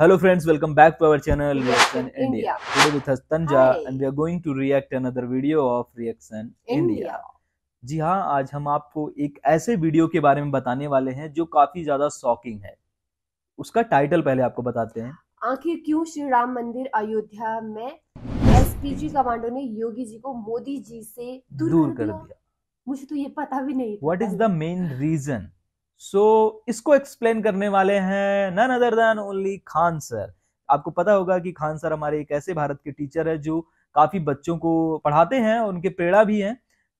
Hello friends, welcome back to our channel Reaction India. India. Today with us Tanja Hi. and we are going to react another video of Reaction India. India जी हाँ आज हम आपको एक ऐसे video के बारे में बताने वाले हैं जो काफ़ी ज़्यादा शॉकिंग है उसका टाइटल पहले आपको बताते हैं आखिर क्यों श्री राम मंदिर अयोध्या में एसपीजी कमांडो ने योगी जी को मोदी जी से दूर, दूर कर दिया मुझे तो ये पता भी नहीं what is the main reason so so, इसको एक्सप्लेन करने वाले हैं none other than only Khan sir आपको पता होगा कि खान सर हमारे एक ऐसे भारत के टीचर है जो काफ़ी बच्चों को पढ़ाते हैं और उनके प्रेरणा भी हैं।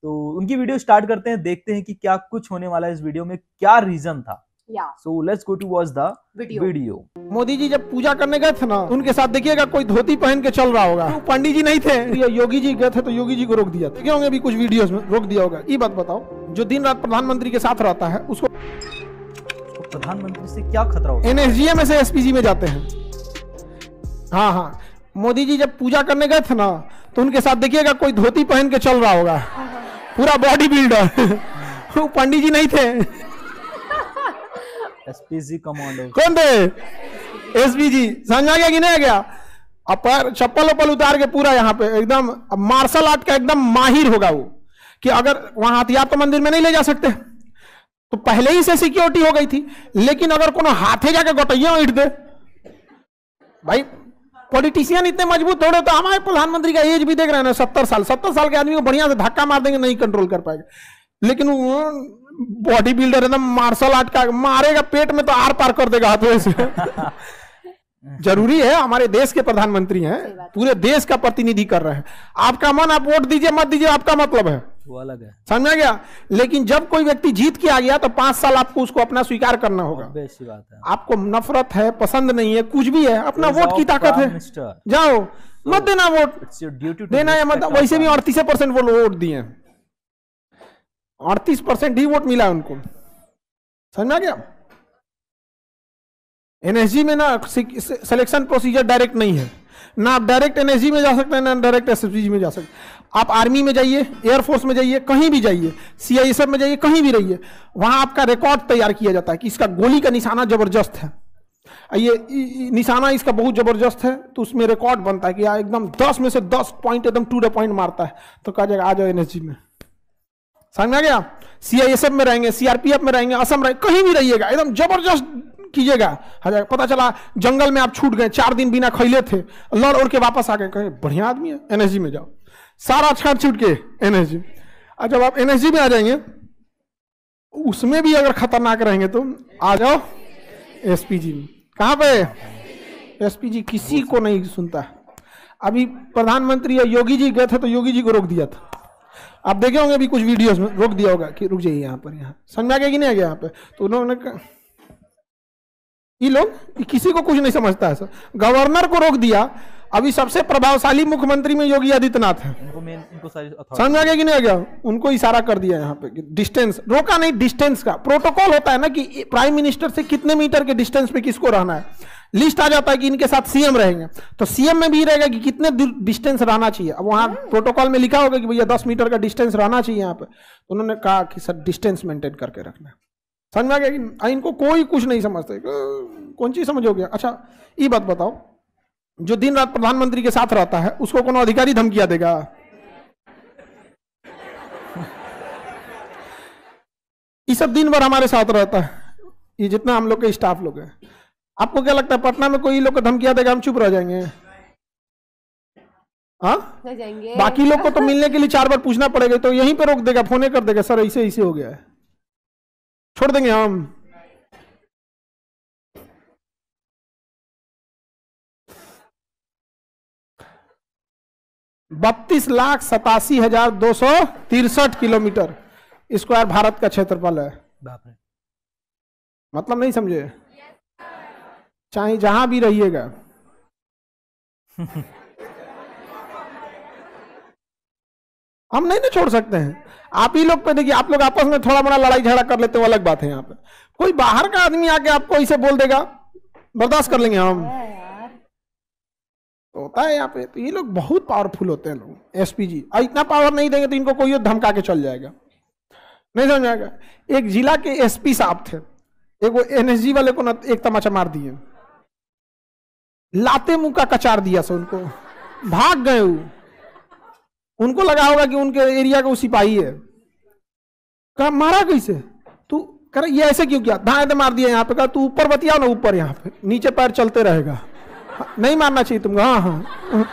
तो उनकी वीडियो स्टार्ट करते हैं देखते हैं कि क्या कुछ होने वाला है इस वीडियो में क्या रीजन था। So let's go to watch the video Modi ji जब पूजा करने गए थे ना उनके साथ देखिएगा कोई धोती पहन के चल रहा होगा। तो पंडित जी नहीं थे। ये योगी जी गए थे तो योगी जी को रोक दिया। था देखे होंगे अभी कुछ वीडियोस में रोक दिया होगा। ये बात बताओ जो दिन रात प्रधानमंत्री के साथ रहता है उसको प्रधानमंत्री से क्या खतरा होगा एनएसजीए में से एसपीजी में जाते हैं। हाँ हाँ। मोदी जी जब पूजा करने गए थे ना तो उनके साथ देखिएगा कोई धोती पहन के चल रहा होगा। पूरा बॉडी बिल्डर। वो पंडित जी नहीं थे। एसपीजी कमांडो कौन थे? एसपीजी समझ आ गया कि नहीं आ गया? अब पैर चप्पल वप्पल उतार के पूरा यहाँ पे एकदम मार्शल आर्ट का एकदम माहिर होगा वो कि अगर वहाँ हथियार तो मंदिर में नहीं ले जा सकते। तो पहले ही से सिक्योरिटी हो गई थी। लेकिन अगर कोनो हाथे जाके गोटैया ईट दे भाई पॉलिटिशियन इतने मज़बूत थोड़े तो हमारे प्रधानमंत्री का एज भी देख रहे हैं सत्तर साल सत्तर साल के आदमी को बढ़िया से धक्का मार देंगे नहीं कंट्रोल कर पाएगा। लेकिन वो बॉडी बिल्डर एकदम मार्शल आर्ट का मारेगा पेट में तो आर पार कर देगा हाथों से। ज़रूरी है हमारे देश के प्रधानमंत्री हैं। पूरे देश का प्रतिनिधि कर रहे हैं। आपका मन आप वोट दीजिए मत दीजिए आपका मतलब है। वो अलग है। समझ गया? लेकिन जब कोई व्यक्ति जीत के आ गया तो पाँच साल आपको उसको अपना स्वीकार करना होगा। बेसी बात है। आपको नफरत है पसंद नहीं है कुछ भी है अपना वोट की ताकत है। जाओ मत देना वोट। देना है मतलब वैसे भी अड़तीस परसेंट वो वोट दिए अड़तीस परसेंट ही वोट मिला उनको। समझा गया? एनएसजी में ना सिलेक्शन प्रोसीजर डायरेक्ट नहीं है। ना आप डायरेक्ट एनएसजी में जा सकते हैं ना डायरेक्ट एसएसजी में जा सकते हैं। आप आर्मी में जाइए एयरफोर्स में जाइए, कहीं भी जाइए सीआईएसएफ में जाइए, कहीं भी रहिए, वहाँ आपका रिकॉर्ड तैयार किया जाता है कि इसका गोली का निशाना ज़बरदस्त है। ये निशाना इसका बहुत ज़बरदस्त है तो उसमें रिकॉर्ड बनता है कि एकदम दस में से दस पॉइंट एकदम टू द पॉइंट मारता है। तो कहा जाएगा, आ जाओ एनएसजी में। समझ में आ गया? सीआईएसएफ में रहेंगे सीआरपीएफ में रहेंगे, असम रहे, कहीं भी रहिएगा, एकदम ज़बरदस्त कीजिएगा। पता चला, जंगल में आप छूट गए, चार दिन बिना खैले थे लड़ उड़ के वापस आ गए, कहे, बढ़िया आदमी है एनएसजी में जाओ। सारा छाट छूट के एनएसजी और जब आप एनएसजी में आ जाएँगे, उसमें भी अगर खतरनाक रहेंगे तो आ जाओ एसपीजी में। कहाँ पे? एसपीजी किसी को नहीं सुनता। अभी प्रधानमंत्री या योगी जी गए थे तो योगी जी को रोक दिया था। आप देखे होंगे अभी कुछ वीडियोस में रोक दिया होगा कि रुक जाइए यहाँ पर, यहाँ। समझ आ गया कि नहीं आ गया यहाँ पे? तो उन्होंने कहा, ये लोग किसी को कुछ नहीं समझता है, सर। गवर्नर को रोक दिया अभी सबसे प्रभावशाली मुख्यमंत्री में योगी आदित्यनाथ है। मेन सारी समझ में आ गया कि नहीं आ गया? उनको इशारा कर दिया यहाँ पे डिस्टेंस रोका नहीं डिस्टेंस का। प्रोटोकॉल होता है ना कि प्राइम मिनिस्टर से कितने मीटर के डिस्टेंस पे किसको रहना है? लिस्ट आ जाता है कि इनके साथ सीएम रहेंगे। तो सीएम में भी रहेगा कि कितने डिस्टेंस रहना चाहिए। अब वहाँ प्रोटोकॉल में लिखा होगा कि भैया दस मीटर का डिस्टेंस रहना चाहिए यहाँ पे। तो उन्होंने कहा कि सर डिस्टेंस मेंटेन करके रखना है। समझ में आ गया कि इनको कोई कुछ नहीं समझते। कौन चीज़ समझोगे? अच्छा ये बात बताओ। जो दिन रात प्रधानमंत्री के साथ रहता है उसको कोनो अधिकारी धमकिया देगा? ये सब दिन भर हमारे साथ रहता है। ये जितना हम लोग के स्टाफ लोग हैं। आपको क्या लगता है पटना में कोई लोग को धमकिया देगा हम चुप रह जाएँगे? हाँ? बाकी लोग को तो मिलने के लिए चार बार पूछना पड़ेगा तो यहीं पे रोक देगा फोने कर देगा सर ऐसे ऐसे हो गया है। छोड़ देंगे हम। बत्तीस लाख सतासी हज़ार दो सौ तिरसठ किलोमीटर। स्क्वायर भारत का क्षेत्रफल है। मतलब नहीं समझे? चाहे जहाँ भी रहिएगा। हम नहीं ना छोड़ सकते हैं। आप ही लोग पे देखिए आप लोग आपस में थोड़ा बड़ा लड़ाई झगड़ा कर लेते हो अलग बात है यहाँ पे। कोई बाहर का आदमी आके आपको ऐसे बोल देगा? बर्दाश्त कर लेंगे हम। है। तो होता है यहाँ पे। तो ये लोग बहुत पावरफुल होते हैं लोग एसपीजी और इतना पावर नहीं देंगे तो इनको कोई धमका के चल जाएगा। नहीं समझ आएगा एक जिला के एसपी साहब थे। एक वो एनएसजी वाले को ना एक तमाचा मार दिए। लाते मुँह का कचार दिया से उनको। भाग गए वो। उनको लगा होगा कि उनके एरिया का वो सिपाही है। कहा, मारा कैसे? तू कर ये ऐसे क्यों किया? धाए तो मार दिया यहाँ पे। कहा, तू ऊपर बतिया ना ऊपर यहाँ पे। नीचे पैर चलते रहेगा। नहीं मारना चाहिए तुमको हाँ हाँ।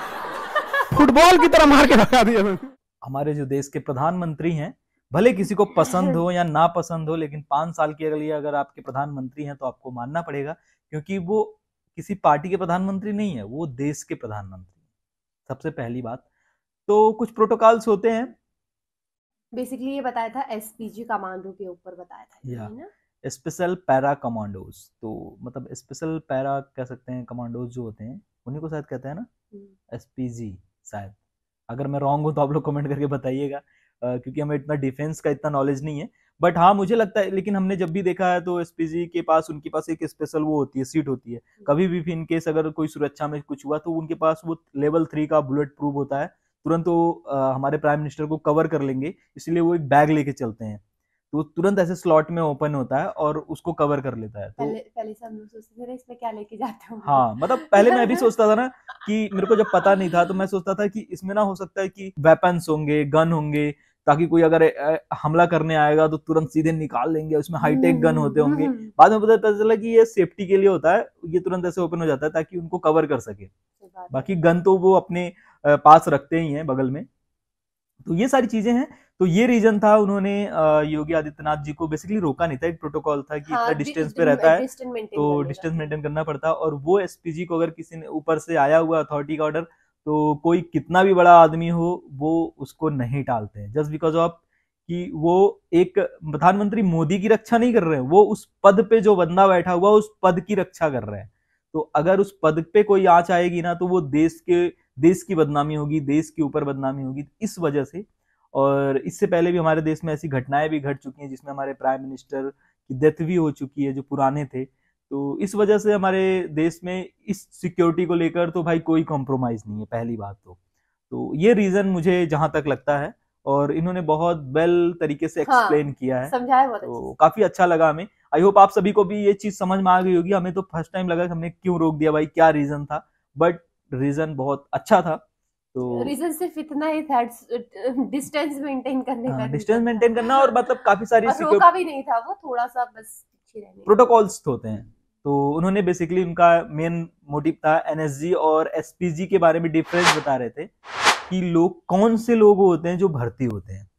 फुटबॉल की तरह मार के भगा दिया मैंने। हमारे जो देश के प्रधानमंत्री हैं भले किसी को पसंद हो या ना पसंद हो लेकिन पाँच साल के लिए अगर आपके प्रधानमंत्री हैं तो आपको मानना पड़ेगा क्योंकि वो किसी पार्टी के प्रधानमंत्री नहीं है वो देश के प्रधानमंत्री सबसे पहली बात। तो कुछ प्रोटोकॉल्स होते हैं। बेसिकली ये बताया था एसपीजी कमांडो के ऊपर बताया था या। ना? स्पेशल पैरा कमांडोज तो मतलब स्पेशल पैरा कह सकते हैं कमांडोज जो होते हैं उन्हीं को शायद कहते हैं ना? हम्म, एसपीजी शायद। अगर मैं रॉन्ग हूँ तो आप लोग कमेंट करके बताइएगा क्योंकि हमें इतना डिफेंस का इतना नॉलेज नहीं है। बट हाँ मुझे लगता है लेकिन हमने जब भी देखा है तो एसपीजी के पास उनके पास एक स्पेशल वो होती है सीट होती है। कभी भी इन केस अगर कोई सुरक्षा में कुछ हुआ तो उनके पास वो लेवल थ्री का बुलेट प्रूफ होता है। तुरंत वो हमारे प्राइम मिनिस्टर को कवर कर लेंगे इसलिए वो एक बैग लेके चलते हैं। तो तुरंत ऐसे स्लॉट में ओपन होता है और उसको कवर कर लेता है। तो पहले पहले से हम लोग सोचते थे इसमें क्या लेके जाते हो हाँ मतलब पहले मैं भी सोचता था ना कि मेरे को जब पता नहीं था तो मैं सोचता था कि इसमें ना हो सकता है कि वेपन्स होंगे गन होंगे ताकि कोई अगर हमला करने आएगा तो तुरंत सीधे निकाल लेंगे उसमें हाईटेक गन होते होंगे। हम्म, बाद में पता चला कि ये सेफ्टी के लिए होता है ये तुरंत ऐसे ओपन हो जाता है ताकि उनको कवर कर सके। बाकी गन तो वो अपने पास रखते ही हैं बगल में। तो ये सारी चीज़ें हैं तो ये रीजन था उन्होंने योगी आदित्यनाथ जी को बेसिकली रोका नहीं था। एक प्रोटोकॉल था कि हाँ, इतना डिस्टेंस पे रहता है तो डिस्टेंस मेंटेन करना पड़ता। और वो एसपीजी को अगर किसी ने ऊपर से आया हुआ अथॉरिटी का ऑर्डर तो कोई कितना भी बड़ा आदमी हो वो उसको नहीं टालते हैं। जस्ट बिकॉज़ ऑफ़ कि वो एक प्रधानमंत्री मोदी की रक्षा नहीं कर रहे हैं वो उस पद पे जो बंदा बैठा हुआ उस पद की रक्षा कर रहे हैं। तो अगर उस पद पे कोई आँच आएगी ना तो वो देश के देश की बदनामी होगी देश के ऊपर बदनामी होगी। इस वजह से और इससे पहले भी हमारे देश में ऐसी घटनाएँ भी घट चुकी हैं जिसमें हमारे प्राइम मिनिस्टर की डेथ भी हो चुकी है जो पुराने थे। तो इस वजह से हमारे देश में इस सिक्योरिटी को लेकर तो भाई कोई कॉम्प्रोमाइज नहीं है पहली बात तो। तो ये रीजन मुझे जहाँ तक लगता है और इन्होंने बहुत वेल तरीके से एक्सप्लेन हाँ, किया है। समझाया बहुत तो काफ़ी अच्छा लगा हमें। आई होप आप सभी को भी ये चीज़ समझ में आ गई होगी। हमें तो फ़र्स्ट टाइम लगा कि हमने क्यों रोक दिया भाई क्या रीजन था? बट रीजन बहुत अच्छा था। तो रीजन सिर्फ़ इतना ही था डिस्टेंस मेंटेन करने का डिस्टेंस मेंटेन करना और मतलब काफ़ी सारी रोका भी नहीं था वो थोड़ा सा बस प्रोटोकॉल्स होते हैं। तो उन्होंने बेसिकली उनका मेन मोटिव था एनएसजी और एसपीजी के बारे में डिफरेंस बता रहे थे कि लोग कौन से लोग होते हैं जो भर्ती होते हैं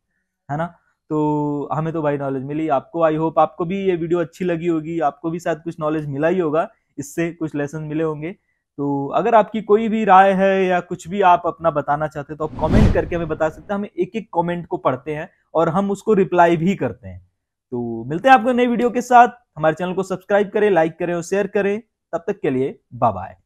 है ना? तो हमें तो भाई नॉलेज मिली। आपको आई होप आपको भी ये वीडियो अच्छी लगी होगी आपको भी शायद कुछ नॉलेज मिला ही होगा इससे कुछ लेसन मिले होंगे। तो अगर आपकी कोई भी राय है या कुछ भी आप अपना बताना चाहते हैं तो आप कमेंट करके हमें बता सकते हैं। हम एक एक कमेंट को पढ़ते हैं और हम उसको रिप्लाई भी करते हैं। तो मिलते हैं आपको नई वीडियो के साथ। हमारे चैनल को सब्सक्राइब करें लाइक करें और शेयर करें। तब तक के लिए बाय बाय